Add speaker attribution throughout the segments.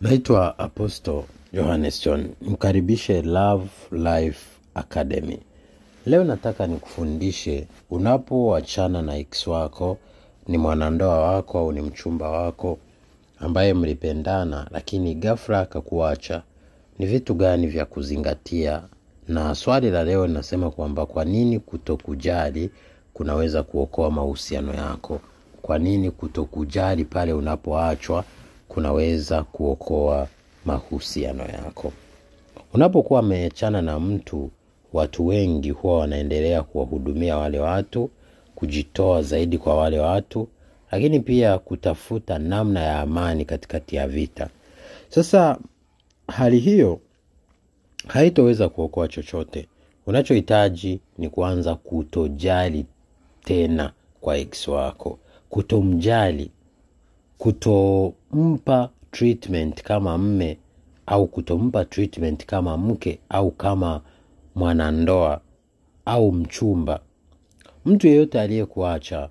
Speaker 1: Naitwa Apostle Johannes John, mkaribishe Love Life Academy. Leo nataka nikufundishe unapoachana na ex wako, ni mwanandoa wako au ni mchumba wako ambaye mlipendana, lakini ghafla akakuacha, ni vitu gani vya kuzingatia? Na swali la leo linasema kwamba kwa nini kutokujali kunaweza kuokoa mahusiano yako? Kwa nini kutokujali pale unapoachwa kunaweza kuokoa mahusiano yako? Unapokuwa ameachana na mtu, watu wengi huwa wanaendelea kuwahudumia wale watu, kujitoa zaidi kwa wale watu, lakini pia kutafuta namna ya amani katikati ya vita. Sasa hali hiyo haitoweza kuokoa chochote. Unachohitaji ni kuanza kutojali tena kwa wako, kutomjali, kutompa treatment kama mme au kutompa treatment kama mke au kama mwanandoa au mchumba. Mtu yeyote aliyekuacha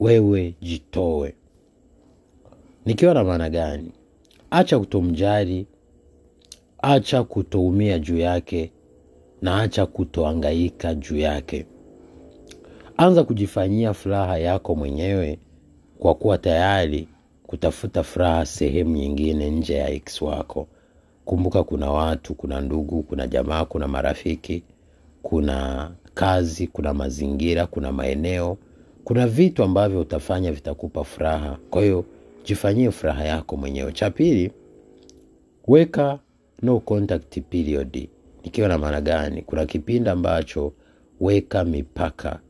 Speaker 1: wewe, jitoe. Nikiwa na maana gani? Acha kutomjali, acha kutoumia juu yake na acha kutoangaika juu yake. Anza kujifanyia furaha yako mwenyewe kwa kuwa tayari kutafuta furaha sehemu nyingine nje ya x wako. Kumbuka kuna watu, kuna ndugu, kuna jamaa, kuna marafiki, kuna kazi, kuna mazingira, kuna maeneo, kuna vitu ambavyo utafanya vitakupa furaha. Kwa hiyo jifanyie furaha yako mwenyewe. Cha pili, weka no contact period. Nikiwa na maana gani? Kuna kipindi ambacho weka mipaka,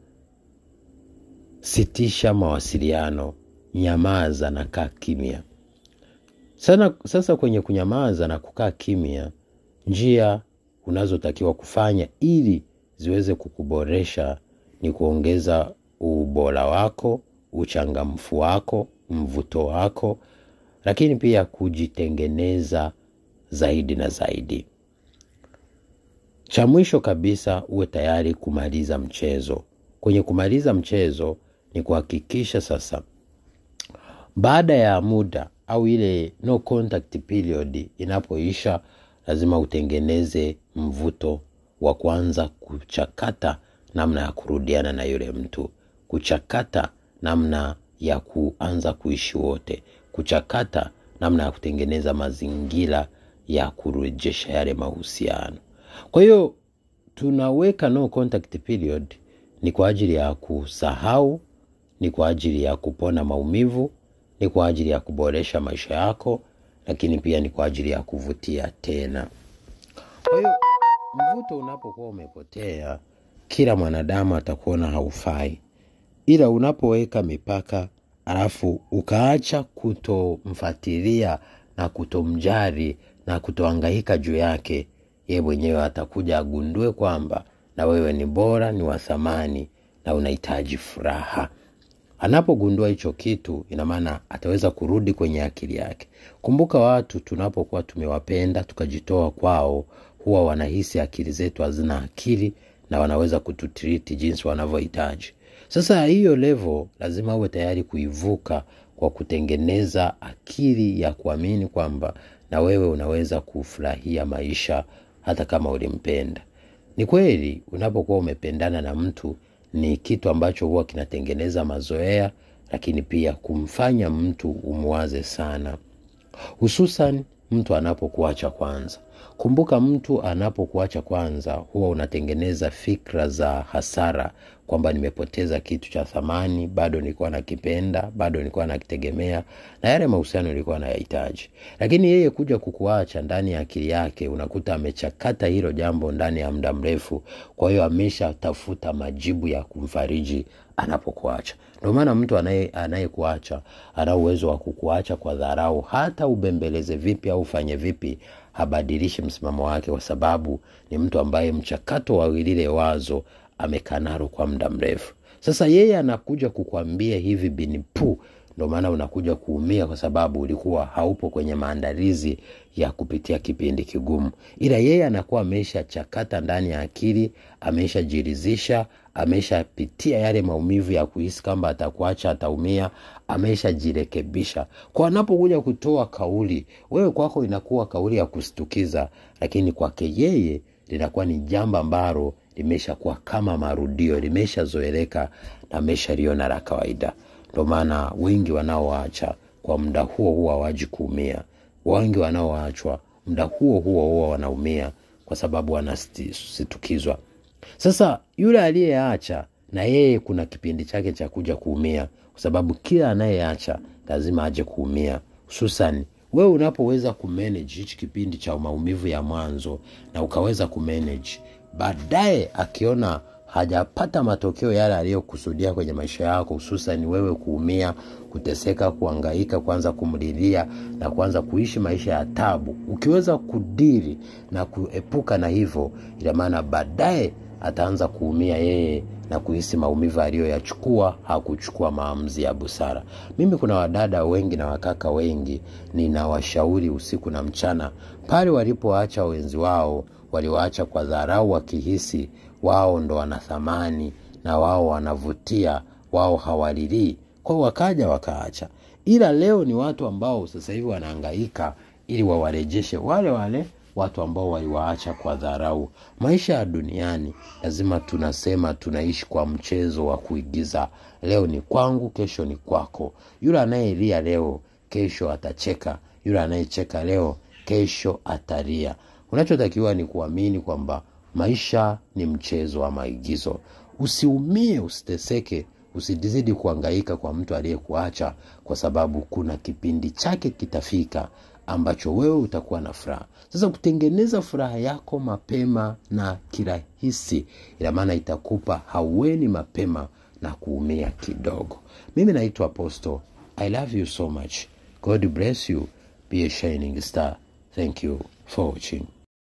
Speaker 1: sitisha mawasiliano, nyamaza na kaa kimya. Sana, sasa kwenye kunyamaza na kukaa kimya, njia unazotakiwa kufanya ili ziweze kukuboresha ni kuongeza ubora wako, uchangamfu wako, mvuto wako, lakini pia kujitengeneza zaidi na zaidi. Cha mwisho kabisa, uwe tayari kumaliza mchezo. Kwenye kumaliza mchezo ni kuhakikisha sasa, baada ya muda au ile no contact period inapoisha, lazima utengeneze mvuto wa kwanza kuchakata namna ya kurudiana na yule mtu, kuchakata namna ya kuanza kuishi wote, kuchakata namna ya kutengeneza mazingira ya kurejesha yale mahusiano. Kwa hiyo tunaweka no contact period ni kwa ajili ya kusahau, ni kwa ajili ya kupona maumivu, ni kwa ajili ya kuboresha maisha yako, lakini pia ni kwa ajili ya kuvutia tena. Kwa hiyo mvuto unapokuwa umepotea, kila mwanadamu atakuona haufai, ila unapoweka mipaka alafu ukaacha kutomfatilia na kutomjali na kutoangaika juu yake, ye mwenyewe atakuja agundue kwamba na wewe ni bora, ni wa thamani na unahitaji furaha. Anapogundua hicho kitu, ina maana ataweza kurudi kwenye akili yake. Kumbuka, watu tunapokuwa tumewapenda tukajitoa kwao, huwa wanahisi akili zetu hazina akili na wanaweza kututriti jinsi wanavyohitaji. Sasa hiyo levo lazima uwe tayari kuivuka kwa kutengeneza akili ya kuamini kwamba na wewe unaweza kufurahia maisha hata kama ulimpenda. Ni kweli unapokuwa umependana na mtu ni kitu ambacho huwa kinatengeneza mazoea, lakini pia kumfanya mtu umwaze sana, hususan mtu anapokuacha kwanza. Kumbuka, mtu anapokuacha kwanza, huwa unatengeneza fikra za hasara kwamba nimepoteza kitu cha thamani, bado nilikuwa nakipenda, bado nilikuwa nakitegemea, na yale mahusiano nilikuwa nayahitaji. Lakini yeye kuja kukuacha, ndani ya akili yake unakuta amechakata hilo jambo ndani ya muda mrefu, kwa hiyo ameshatafuta majibu ya kumfariji anapokuacha. Ndio maana mtu anayekuacha ana uwezo wa kukuacha kwa dharau, hata ubembeleze vipi au ufanye vipi, habadilishi msimamo wake, kwa sababu ni mtu ambaye mchakato wa lile wazo amekanaro kwa muda mrefu. Sasa yeye anakuja kukwambia hivi binipu, ndo maana unakuja kuumia, kwa sababu ulikuwa haupo kwenye maandalizi ya kupitia kipindi kigumu, ila yeye anakuwa ameisha chakata ndani ya akili, ameshajiridhisha, ameshapitia yale maumivu ya kuhisi kwamba atakuacha ataumia ameshajirekebisha. Kwa anapokuja kutoa kauli wewe kwako inakuwa kauli ya kustukiza lakini kwake yeye linakuwa ni jambo ambalo limeshakuwa kama marudio limeshazoeleka na ameshaliona la kawaida ndio maana wengi wanaoacha kwa muda huo huo hawaji kuumia. Wengi wanaoachwa muda huo huo huo wanaumia kwa sababu wanasitukizwa sasa yule aliyeacha na yeye kuna kipindi chake cha kuja kuumia kwa sababu kila anayeacha lazima aje kuumia. Hususan wewe unapoweza kumanage hichi kipindi cha maumivu ya mwanzo na ukaweza kumanage baadaye akiona hajapata matokeo yale aliyokusudia kwenye maisha yako hususan wewe kuumia kuteseka kuangaika kuanza kumlilia na kuanza kuishi maisha ya tabu. Ukiweza kudiri na kuepuka na hivyo ina maana baadaye ataanza kuumia yeye na kuhisi maumivu aliyoyachukua hakuchukua maamuzi ya busara. Mimi kuna wadada wengi na wakaka wengi ninawashauri usiku na mchana. Pale walipoacha wenzi wao waliwaacha kwa dharau wakihisi wao ndo wana thamani na wao wanavutia wao hawalilii kwao wakaja wakaacha. Ila leo ni watu ambao sasa hivi wanaangaika ili wawarejeshe wale wale watu ambao waliwaacha kwa dharau. Maisha ya duniani lazima tunasema tunaishi kwa mchezo wa kuigiza. Leo ni kwangu kesho ni kwako. Yule anayelia leo kesho atacheka. Yule anayecheka leo kesho atalia. Unachotakiwa ni kuamini kwamba maisha ni mchezo wa maigizo. Usiumie usiteseke usizidi kuangaika kwa mtu aliyekuacha kwa sababu kuna kipindi chake kitafika ambacho wewe utakuwa na furaha. Sasa kutengeneza furaha yako mapema na kirahisi ina maana itakupa haueni mapema na kuumia kidogo. Mimi naitwa apostle. I love you so much. God bless you. Be a shining star. Thank you for watching